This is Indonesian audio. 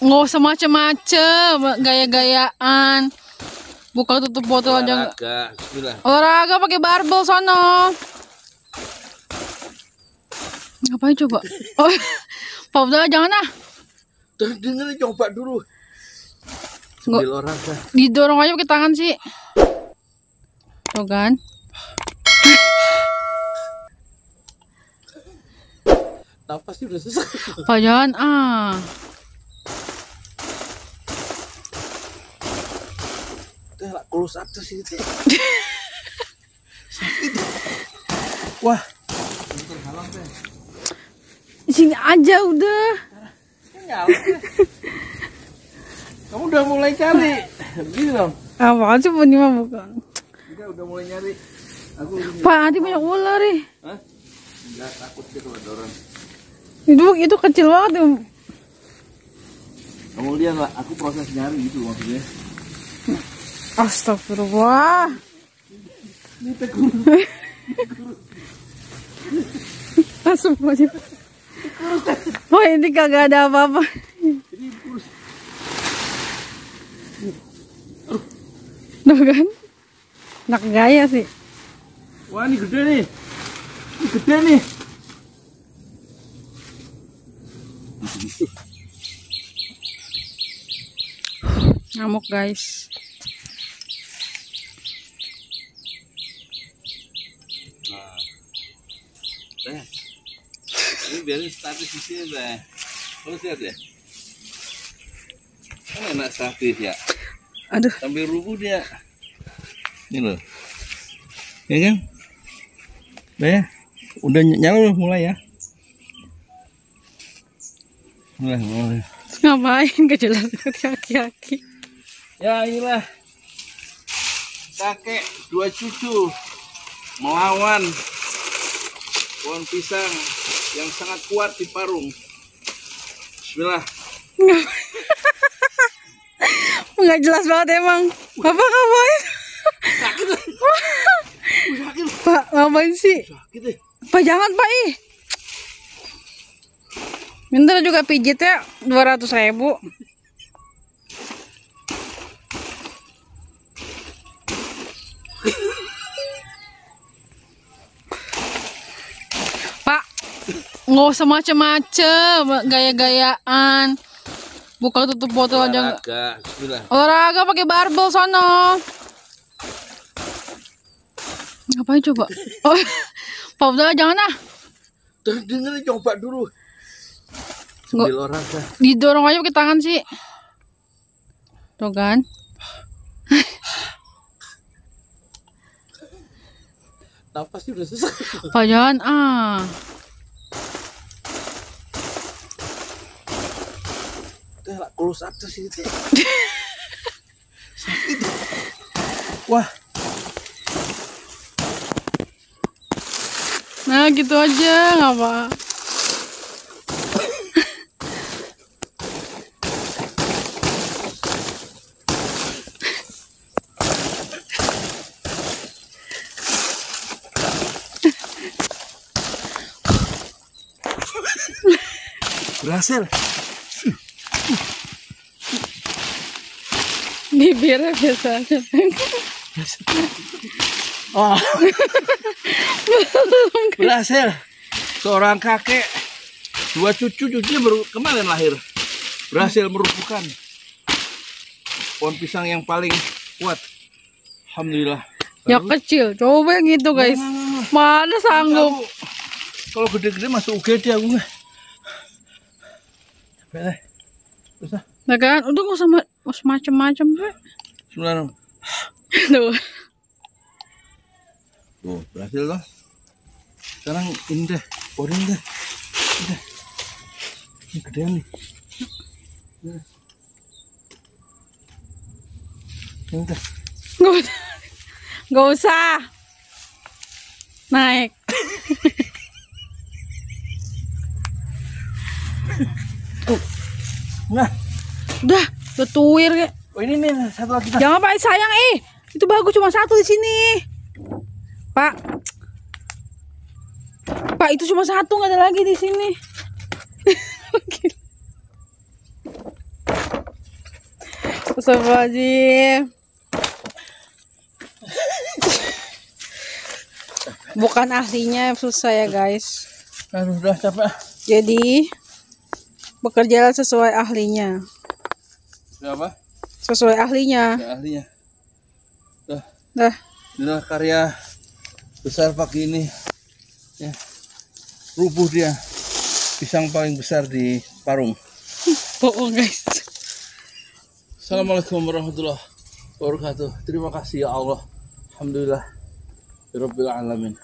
nggak usah macem-macem, gaya-gayaan. Buka tutup botol aja. Olahraga, pakai barbel sono. Ngapain coba? Oh, Pak udah jangan ah. Terus dengerin coba dulu. Sambil olahraga. Didorong aja pakai tangan sih. Tuh kan? Napas sih udah susah. Pak jangan ah. Teh lah close up tuh sih. Sakit. Wah. Sini aja udah. Kamu udah mulai cari. Begini dong. Apaan sih punya mah bukan? Kita udah mulai nyari. Aku. Pak nanti banyak ular nih. Hah? Enggak takut gitu ada orang. Itu itu kecil banget tuh. Kamu lihat lah, aku proses nyari gitu maksudnya. Astagfirullah. Langsung aja. Oh ini kagak ada apa-apa. Tuh kan? Nak gaya sih. Wah ini gede nih. Ini gede nih. Ngamuk guys. Ini biarin statis di sini teh. Kamu lihat ya. Kan enak statis ya. Aduh. Sambil rubuh dia. Ini loh. Ya kan? Udah ya? Udah ny- nyala loh mulai ya. Mulai, mulai. Ngapain gak jelas kaki-kaki. Ya inilah kakek dua cucu melawan pohon pisang yang sangat kuat di Parung. Bismillah. Nggak jelas banget emang. Bapak ngapain? Sakit deh. Sakit. Pak ngapain sih? Sakit deh. Pak jangan pak ih. Minta juga pijitnya 200 ribu. Nggak usah macem-macem, gaya-gayaan. Buka tutup botol aja. Olahraga. Olahraga pakai barbel sono. Ngapain coba? Oh, Pak udah jangan ah. Dengerin coba dulu. Sambil olahraga. Didorong aja pakai tangan sih. Tuh kan? Napas sih udah susah. Pak jangan ah. Teh lah close up tuh sih. Teh. Sakit. Wah. Nah gitu aja nggak apa. Berhasil. Bibirnya biasa aja. Oh. Berhasil. Seorang kakek, dua cucu cucunya baru kemarin lahir. Berhasil merubuhkan pohon pisang yang paling kuat. Alhamdulillah. Ya kecil, coba yang itu guys. Mana sanggup? Kalau gede-gede masuk UGD aku nggak. Capek deh. Terus ah. Nah kan, udah nggak usah ma- nggak usah macem-macem Pak. Bismillahirrahmanirrahim. Tuh. Tuh, berhasil loh. Sekarang ini deh, pohon ini deh. Ini deh. Ini gedean nih. Ini deh. Ini deh. Nggak usah. Nggak usah. Naik. Nah, Udah, udah tuir kayak. oh ini nih satu lagi. Jangan Pak, sayang eh. Itu bagus cuma satu di sini. Pak. Pak, itu cuma satu nggak ada lagi di sini. Astagfirullahaladzim. Bukan ahlinya susah ya guys. Aduh, udah capek. Jadi bekerjalah sesuai ahlinya. Apa? Sesuai ahlinya. Ya, ahlinya. Udah, Dah. inilah karya besar pagi ini. Ya. Rubuh dia. Pisang paling besar di Parung. Bohong guys. Assalamualaikum warahmatullahi wabarakatuh. Terima kasih ya Allah. Alhamdulillah. Rabbil alamin.